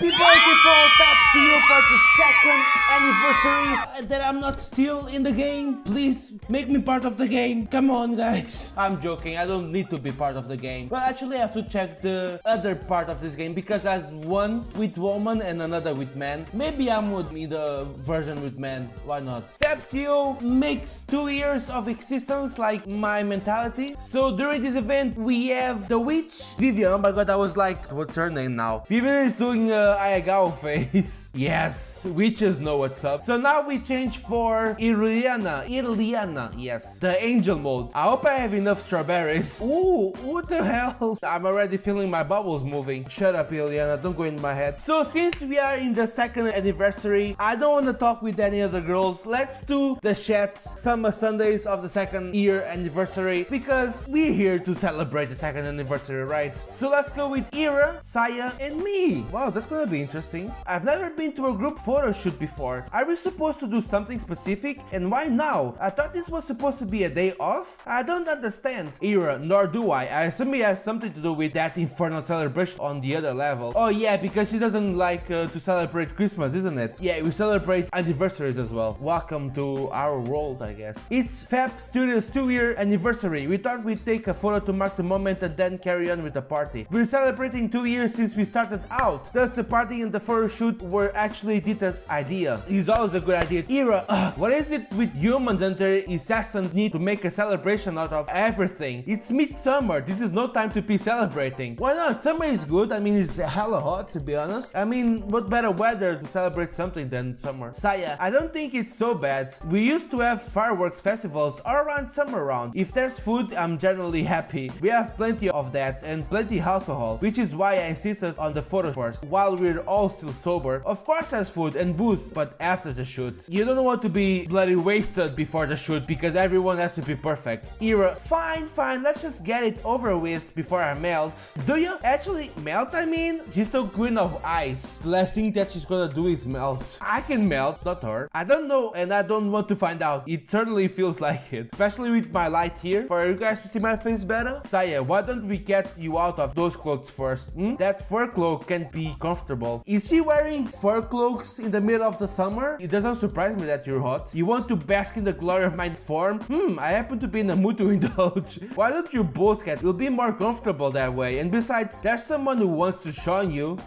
Beautiful tap to you for the second anniversary that I'm not still in the game. Please make me part of the game. Come on, guys. I'm joking. I don't need to be part of the game. Well, actually, I have to check the other part of this game because as one with woman and another with man, maybe I'm with me the version with man. Why not? Steptio makes two years of existence like my mentality. So during this event, we have the witch Vivian. Oh my god, I was like, what's her name now? Vivian is doing uh, ahegao face. yes, witches know what's up. So now we change for Iliana. Iliana, yes. The angel mode. I hope I have enough strawberries. Ooh, what the hell? I'm already feeling my bubbles moving. Shut up, Iliana. Don't go in my head. So since we are in the second anniversary, I don't want to talk with any other girls. Let's do the chats summer Sundays of the second year anniversary because we're here to celebrate the second anniversary, right? So let's go with Ira, Saya, and me. Wow, that's gonna be interesting. I've never been to a group photo shoot before. Are we supposed to do something specific? And why now? I thought this was supposed to be a day off? I don't understand. Ira, nor do I. I assume it has something to do with that infernal celebration on the other level. Oh yeah, because she doesn't like uh, to celebrate Christmas, isn't it? Yeah, we celebrate anniversaries as well. Welcome to our world, I guess. It's Fab Studios 2 year anniversary. We thought we'd take a photo to mark the moment and then carry on with the party. We're celebrating 2 years since we started out. Thus the party and the photo shoot were actually Dita's idea. It's always a good idea. Ira, ugh, what is it with humans and their incessant need to make a celebration out of everything? It's midsummer. This is no time to be celebrating. Why not? Summer is good. I mean, it's a hella hot to be honest. I mean, what better weather to celebrate something than summer? Saya, I don't think it's so bad. We used to have fireworks festivals all around summer round. If there's food, I'm generally happy. We have plenty of that and plenty alcohol, which is why I insisted on the photo first, while we're all still sober. Of course there's food and booze, but after the shoot. You don't want to be bloody wasted before the shoot because everyone has to be perfect. Ira, fine, fine, let's just get it over with before I melt. Do you actually melt, I mean? She's the queen of ice. The last thing that she's gonna do is melt. I can melt, not her. I don't know and I don't want to find out. It certainly feels like it. Especially with my light here. For you guys to see my face better. Saya, why don't we get you out of those clothes first? Hmm? That fur cloak can be comfortable. Is she wearing fur cloaks in the middle of the summer? It doesn't surprise me that you're hot. You want to bask in the glory of my form? Hmm, I happen to be in a mood to indulge. Why don't you both get? You'll be more comfortable that way. And besides, there's someone who wants to join you.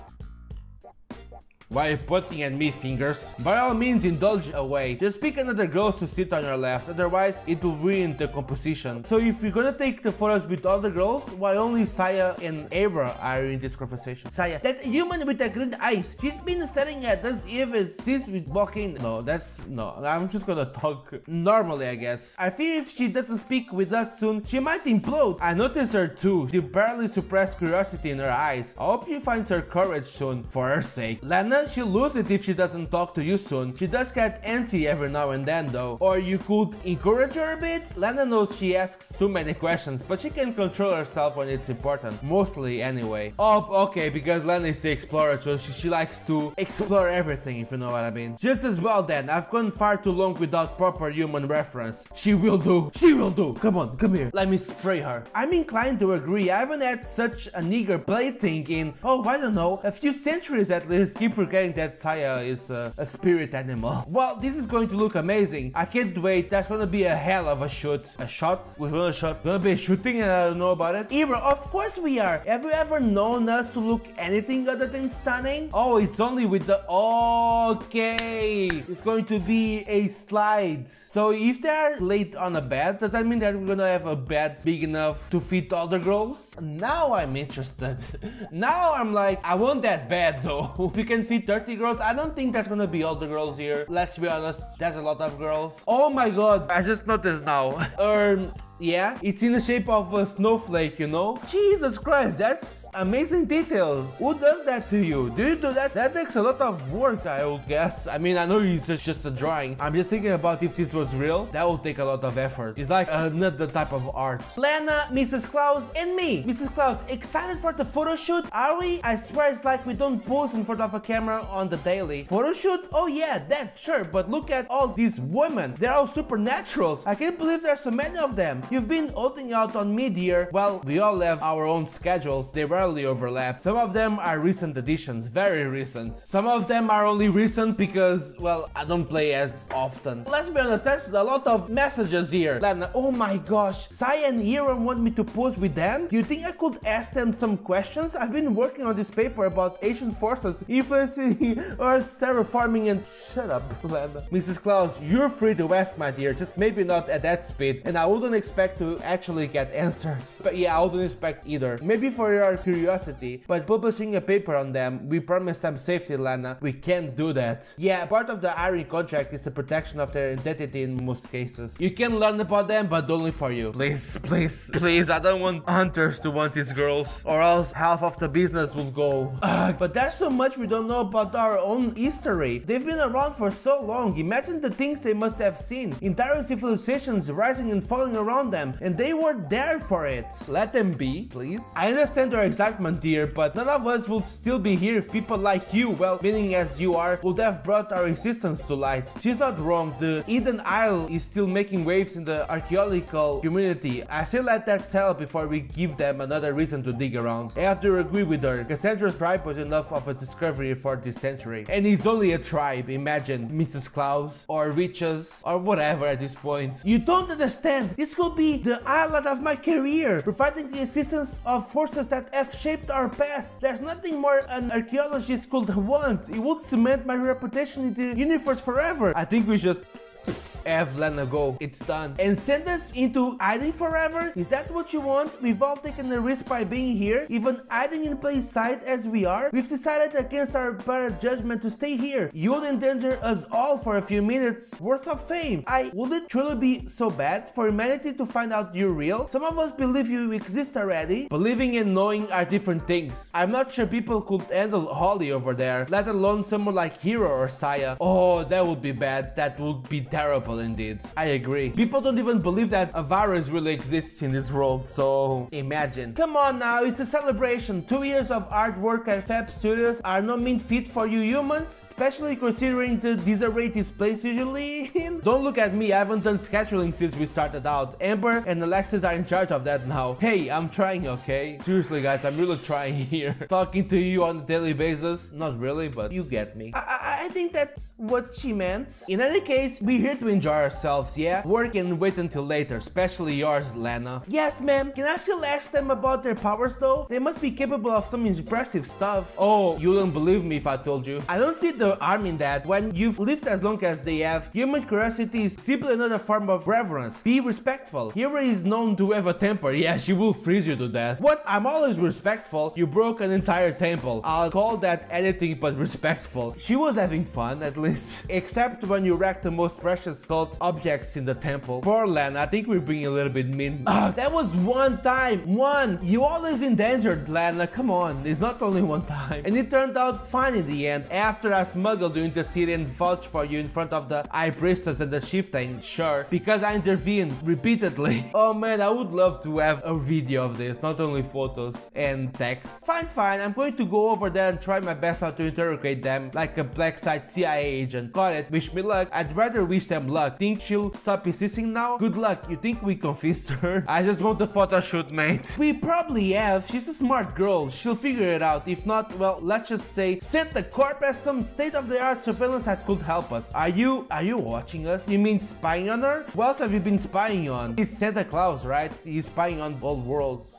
You pointing at me, fingers? By all means, indulge away. Just pick another girl to sit on your left, otherwise it will ruin the composition. So if you're gonna take the photos with all the girls, why only Saya and Abra are in this conversation? Saya, that human with the green eyes, she's been staring at us even since we walked in. No, that's, no, I'm just gonna talk normally, I guess. I fear if she doesn't speak with us soon, she might implode. I noticed her too, the barely suppressed curiosity in her eyes. I hope she finds her courage soon, for her sake. Lana, she'll lose it if she doesn't talk to you soon. She does get antsy every now and then though. Or you could encourage her a bit? Lana knows she asks too many questions, but she can control herself when it's important. Mostly anyway. Oh, okay, because Lana is the explorer, so she, she likes to explore everything, if you know what I mean. Just as well then, I've gone far too long without proper human reference. She will do. She will do. Come on, come here. Let me spray her. I'm inclined to agree. I haven't had such an eager plaything in, oh, I don't know, a few centuries at least. Keep forgetting that Saya is a, a spirit animal. Well, this is going to look amazing. I can't wait. That's gonna be a hell of a shoot. A shot? We're gonna shot. Gonna be shooting and I don't know about it. Ira, of course we are. Have you ever known us to look anything other than stunning? Oh, it's only with the... Okay. It's going to be a slide. So if they're laid on a bed, does that mean that we're gonna have a bed big enough to fit all the girls? Now I'm interested. now I'm like, I want that bed though. we can fit 30 girls, I don't think that's gonna be all the girls here. Let's be honest, that's a lot of girls. Oh my god, I just noticed now. um, yeah, it's in the shape of a snowflake, you know? Jesus Christ, that's amazing details. Who does that to you? Do you do that? That takes a lot of work, I would guess. I mean, I know it's just, just a drawing. I'm just thinking about if this was real, that would take a lot of effort. It's like uh, another type of art. Lena, Mrs. Claus, and me. Mrs. Claus, excited for the photo shoot? Are we? I swear it's like we don't pose in front of a camera on the daily. Photo shoot? Oh yeah, that, sure. But look at all these women. They're all supernaturals. I can't believe there's so many of them. You've been holding out on me, dear. Well, we all have our own schedules, they rarely overlap. Some of them are recent additions, very recent. Some of them are only recent because, well, I don't play as often. Let's be honest, there's a lot of messages here. Lana, oh my gosh, Sai and Iran want me to pose with them? You think I could ask them some questions? I've been working on this paper about Asian forces influencing Earth's terraforming and shut up, Lana. Mrs. Claus, you're free to ask, my dear, just maybe not at that speed, and I wouldn't expect to actually get answers. But yeah, I wouldn't expect either. Maybe for your curiosity, but publishing a paper on them, we promised them safety, Lana. We can't do that. Yeah, part of the IRI contract is the protection of their identity in most cases. You can learn about them, but only for you. Please, please, please, I don't want hunters to want these girls, or else half of the business will go. Ugh, but there's so much we don't know about our own history. They've been around for so long. Imagine the things they must have seen. Entire civilizations rising and falling around them, and they were there for it. Let them be, please. I understand your excitement, dear, but none of us would still be here if people like you, well, meaning as you are, would have brought our existence to light. She's not wrong. The Eden Isle is still making waves in the archaeological community. I still let that settle before we give them another reason to dig around. I have to agree with her. Cassandra's tribe was enough of a discovery for this century. And it's only a tribe, imagine Mrs. Claus or Riches or whatever at this point. You don't understand. This could be the highlight of my career, providing the assistance of forces that have shaped our past. There's nothing more an archaeologist could want. It would cement my reputation in the universe forever. I think we just have Lana go. It's done. And send us into hiding forever? Is that what you want? We've all taken a risk by being here, even hiding in plain sight as we are. We've decided against our better judgment to stay here. You would endanger us all for a few minutes worth of fame. I would it truly be so bad for humanity to find out you're real? Some of us believe you exist already. Believing and knowing are different things. I'm not sure people could handle Holly over there, let alone someone like Hero or Saya. Oh, that would be bad. That would be terrible indeed. I agree. People don't even believe that a virus really exists in this world, so imagine. Come on now, it's a celebration. Two years of hard work at Fab Studios are no mean feat for you humans, especially considering the disarray this place usually in. Don't look at me, I haven't done scheduling since we started out. Amber and Alexis are in charge of that now. Hey, I'm trying, okay? Seriously guys, I'm really trying here. Talking to you on a daily basis, not really, but you get me. I think that's what she meant. In any case, we're here to enjoy ourselves, yeah? Work and wait until later, especially yours, Lana. Yes, ma'am. Can I still ask them about their powers though? They must be capable of some impressive stuff. Oh, you don't believe me if I told you. I don't see the harm in that. When you've lived as long as they have, human curiosity is simply another form of reverence. Be respectful. Hero is known to have a temper. Yeah, she will freeze you to death. What? I'm always respectful. You broke an entire temple. I'll call that anything but respectful. She was having fun, at least. Except when you wreck the most precious cult objects in the temple. Poor Lana, I think we're being a little bit mean. Ah, that was one time. One. You always endangered, Lana. Come on. It's not only one time. And it turned out fine in the end. After I smuggled you into city and vouched for you in front of the High Priestess and the Chieftain, sure. Because I intervened repeatedly. Oh man, I would love to have a video of this, not only photos and text. Fine, fine. I'm going to go over there and try my best not to interrogate them like a black CIA agent. Got it. Wish me luck. I'd rather wish them luck. Think she'll stop insisting now? Good luck. You think we convinced her? I just want the photo shoot, mate. We probably have. She's a smart girl. She'll figure it out. If not, well, let's just say Santa Corp has some state-of-the-art surveillance that could help us. Are you are you watching us? You mean spying on her? Who else have you been spying on? It's Santa Claus, right? He's spying on all worlds.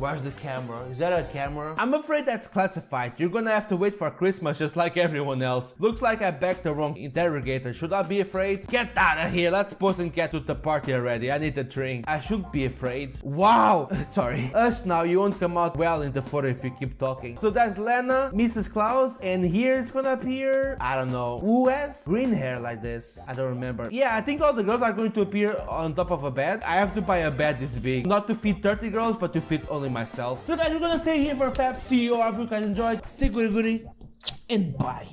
Where's the camera? Is that a camera? I'm afraid that's classified. You're gonna have to wait for Christmas just like everyone else. Looks like I backed the wrong interrogator. Should I be afraid? Get out of here. Let's pose and get to the party already. I need a drink. I should be afraid. Wow. Sorry. Us now, you won't come out well in the photo if you keep talking. So that's Lena, Mrs. Claus, and here it's gonna appear, I don't know, who has green hair like this? I don't remember. Yeah, I think all the girls are going to appear on top of a bed. I have to buy a bed this big. Not to fit 30 girls, but to fit only myself. So guys, we're gonna stay here for Fab. You. I hope you guys enjoyed. Stay goody goody. And bye.